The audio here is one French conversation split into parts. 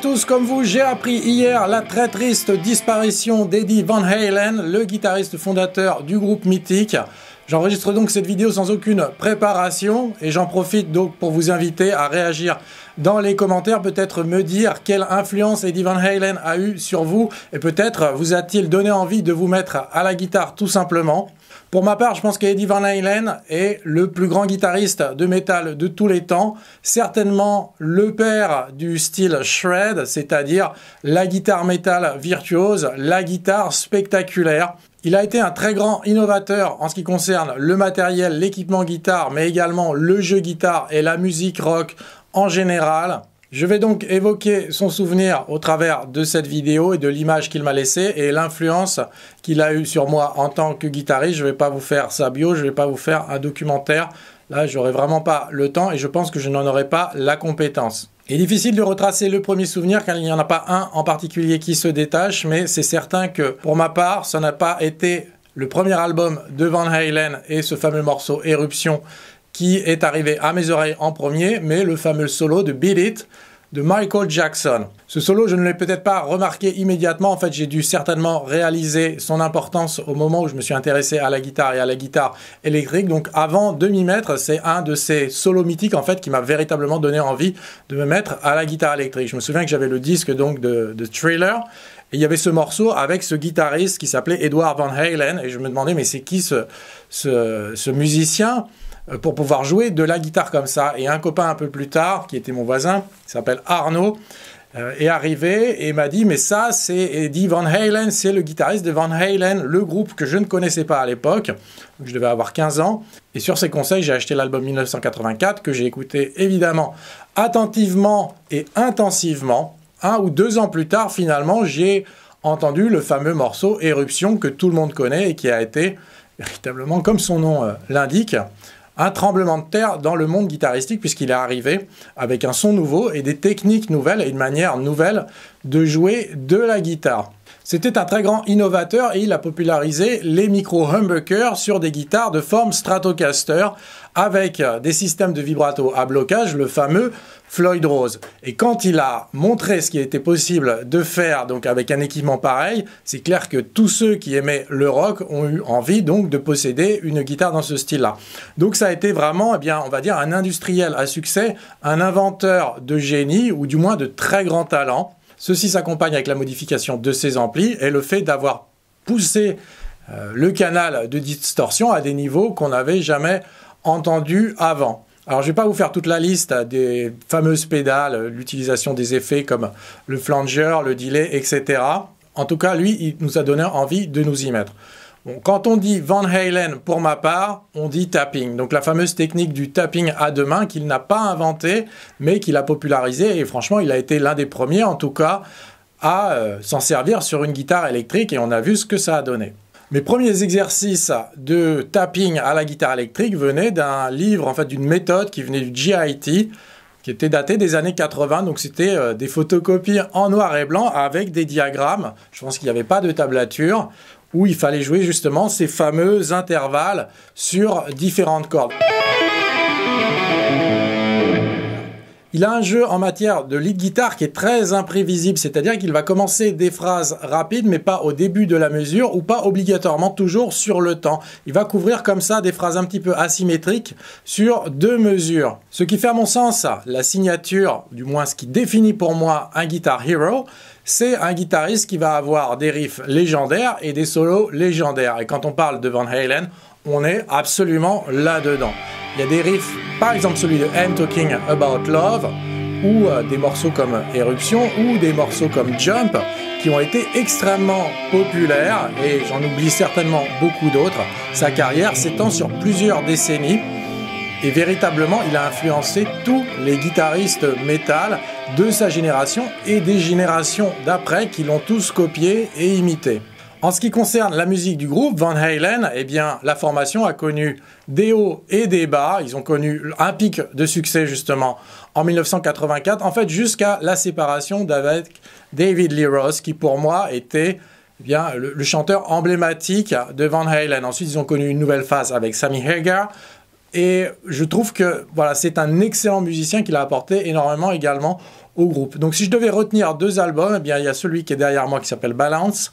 tous, comme vous, j'ai appris hier la très triste disparition d'Eddie Van Halen, le guitariste fondateur du groupe Mythique. J'enregistre donc cette vidéo sans aucune préparation et j'en profite donc pour vous inviter à réagir dans les commentaires, peut-être me dire quelle influence Eddie Van Halen a eu sur vous et peut-être vous a-t-il donné envie de vous mettre à la guitare tout simplement. Pour ma part, je pense qu'Eddie Van Halen est le plus grand guitariste de métal de tous les temps, certainement le père du style shred, c'est-à-dire la guitare métal virtuose, la guitare spectaculaire. Il a été un très grand innovateur en ce qui concerne le matériel, l'équipement guitare, mais également le jeu guitare et la musique rock en général. Je vais donc évoquer son souvenir au travers de cette vidéo et de l'image qu'il m'a laissée et l'influence qu'il a eue sur moi en tant que guitariste. Je ne vais pas vous faire sa bio, je ne vais pas vous faire un documentaire. Là, j'aurai vraiment pas le temps et je pense que je n'en aurai pas la compétence. Il est difficile de retracer le premier souvenir car il n'y en a pas un en particulier qui se détache, mais c'est certain que pour ma part, ça n'a pas été le premier album de Van Halen et ce fameux morceau Éruption qui est arrivé à mes oreilles en premier, mais le fameux solo de Beat It de Michael Jackson. Ce solo, je ne l'ai peut-être pas remarqué immédiatement. En fait, j'ai dû certainement réaliser son importance au moment où je me suis intéressé à la guitare et à la guitare électrique. Donc, avant de m'y mettre, c'est un de ces solos mythiques en fait qui m'a véritablement donné envie de me mettre à la guitare électrique. Je me souviens que j'avais le disque donc de, de Thriller. Et il y avait ce morceau avec ce guitariste qui s'appelait Edward Van Halen. Et je me demandais, mais c'est qui ce, ce, musicien? Pour pouvoir jouer de la guitare comme ça. Et un copain un peu plus tard, qui était mon voisin, qui s'appelle Arnaud, euh, est arrivé et m'a dit mais ça c'est Eddie Van Halen, c'est le guitariste de Van Halen, le groupe que je ne connaissais pas à l'époque, je devais avoir 15 ans. Et sur ses conseils, j'ai acheté l'album 1984 que j'ai écouté évidemment attentivement et intensivement. Un ou deux ans plus tard, finalement, j'ai entendu le fameux morceau Éruption que tout le monde connaît et qui a été véritablement, comme son nom euh, l'indique, un tremblement de terre dans le monde guitaristique puisqu'il est arrivé avec un son nouveau et des techniques nouvelles et une manière nouvelle de jouer de la guitare. C'était un très grand innovateur et il a popularisé les micros humbuckers sur des guitares de forme Stratocaster avec des systèmes de vibrato à blocage, le fameux Floyd Rose. Et quand il a montré ce qui était possible de faire donc avec un équipement pareil, c'est clair que tous ceux qui aimaient le rock ont eu envie donc de posséder une guitare dans ce style-là. Donc ça a été vraiment, eh bien, on va dire un industriel à succès, un inventeur de génie ou du moins de très grand talent Ceci s'accompagne avec la modification de ces amplis et le fait d'avoir poussé euh, le canal de distorsion à des niveaux qu'on n'avait jamais entendus avant. Alors, je ne vais pas vous faire toute la liste des fameuses pédales, l'utilisation des effets comme le flanger, le delay, etc. En tout cas, lui, il nous a donné envie de nous y mettre quand on dit Van Halen, pour ma part, on dit tapping. Donc la fameuse technique du tapping à deux mains qu'il n'a pas inventé, mais qu'il a popularisé. Et franchement, il a été l'un des premiers, en tout cas, à euh, s'en servir sur une guitare électrique. Et on a vu ce que ça a donné. Mes premiers exercices de tapping à la guitare électrique venaient d'un livre, en fait, d'une méthode qui venait du GIT, qui était daté des années 80. Donc c'était euh, des photocopies en noir et blanc avec des diagrammes. Je pense qu'il n'y avait pas de tablature où il fallait jouer justement ces fameux intervalles sur différentes cordes. Il a un jeu en matière de lead guitare qui est très imprévisible, c'est-à-dire qu'il va commencer des phrases rapides, mais pas au début de la mesure ou pas obligatoirement toujours sur le temps. Il va couvrir comme ça des phrases un petit peu asymétriques sur deux mesures. Ce qui fait à mon sens la signature, du moins ce qui définit pour moi un guitar hero, c'est un guitariste qui va avoir des riffs légendaires et des solos légendaires. Et quand on parle de Van Halen, on est absolument là-dedans. Il y a des riffs, par exemple celui de I'm Talking About Love, ou euh, des morceaux comme Éruption, ou des morceaux comme Jump, qui ont été extrêmement populaires, et j'en oublie certainement beaucoup d'autres. Sa carrière s'étend sur plusieurs décennies, et véritablement, il a influencé tous les guitaristes métal de sa génération et des générations d'après qui l'ont tous copié et imité. En ce qui concerne la musique du groupe Van Halen, eh bien, la formation a connu des hauts et des bas. Ils ont connu un pic de succès justement en 1984, en fait jusqu'à la séparation d'avec David Lee Ross, qui pour moi était eh bien, le, chanteur emblématique de Van Halen. Ensuite, ils ont connu une nouvelle phase avec Sammy Hagar. Et je trouve que voilà, c'est un excellent musicien qui a apporté énormément également au groupe. Donc si je devais retenir deux albums, eh bien il y a celui qui est derrière moi qui s'appelle Balance,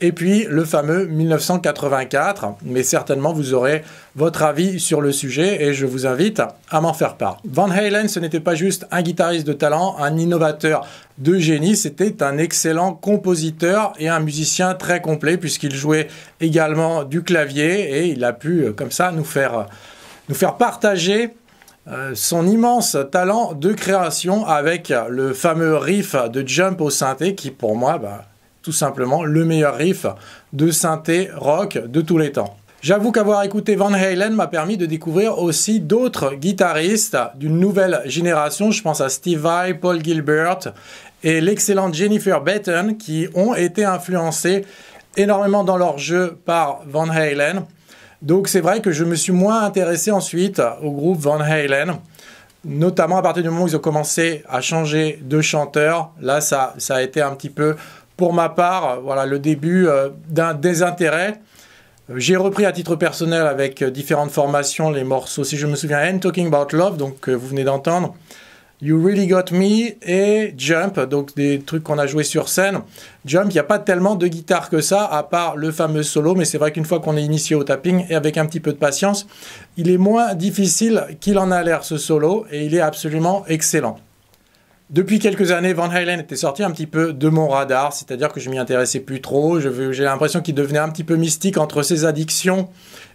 et puis le fameux 1984, mais certainement vous aurez votre avis sur le sujet et je vous invite à m'en faire part. Van Halen, ce n'était pas juste un guitariste de talent, un innovateur de génie, c'était un excellent compositeur et un musicien très complet puisqu'il jouait également du clavier et il a pu euh, comme ça nous faire, nous faire partager euh, son immense talent de création avec le fameux riff de Jump au synthé qui pour moi bah, tout simplement le meilleur riff de synthé rock de tous les temps. J'avoue qu'avoir écouté Van Halen m'a permis de découvrir aussi d'autres guitaristes d'une nouvelle génération. Je pense à Steve Vai, Paul Gilbert et l'excellente Jennifer Batten qui ont été influencés énormément dans leur jeu par Van Halen. Donc c'est vrai que je me suis moins intéressé ensuite au groupe Van Halen, notamment à partir du moment où ils ont commencé à changer de chanteur. Là, ça, ça a été un petit peu pour ma part, voilà le début euh, d'un désintérêt. J'ai repris à titre personnel avec euh, différentes formations les morceaux, si je me souviens, And Talking About Love, donc que vous venez d'entendre, You Really Got Me et Jump, donc des trucs qu'on a joué sur scène. Jump, il n'y a pas tellement de guitare que ça, à part le fameux solo, mais c'est vrai qu'une fois qu'on est initié au tapping et avec un petit peu de patience, il est moins difficile qu'il en a l'air ce solo et il est absolument excellent. Depuis quelques années, Van Halen était sorti un petit peu de mon radar, c'est-à-dire que je m'y intéressais plus trop. J'ai l'impression qu'il devenait un petit peu mystique entre ses addictions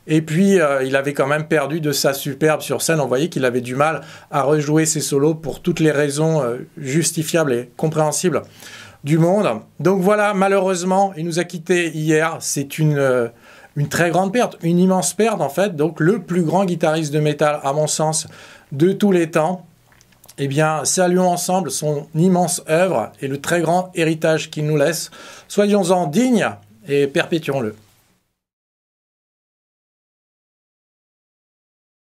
et puis euh, il avait quand même perdu de sa superbe sur scène. On voyait qu'il avait du mal à rejouer ses solos pour toutes les raisons euh, justifiables et compréhensibles du monde. Donc voilà, malheureusement, il nous a quittés hier. C'est une euh, une très grande perte, une immense perte en fait. Donc le plus grand guitariste de métal, à mon sens, de tous les temps eh bien, saluons ensemble son immense œuvre et le très grand héritage qu'il nous laisse. Soyons-en dignes et perpétuons-le.